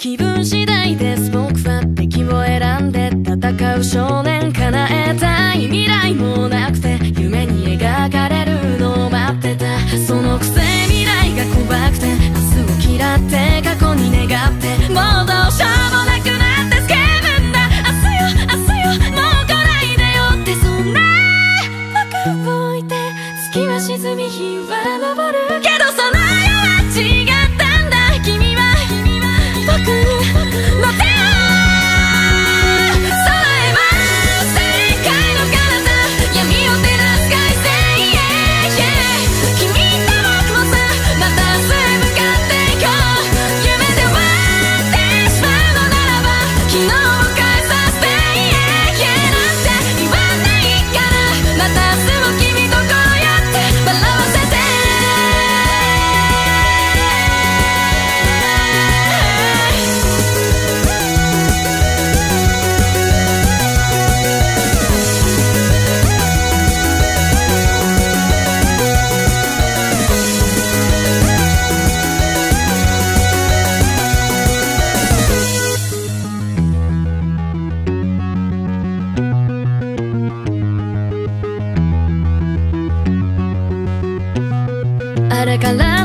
気分次第です。僕は敵を選んで戦う少年叶えたい未来もなくて夢に描かれるのを待ってた。そのくせ誰から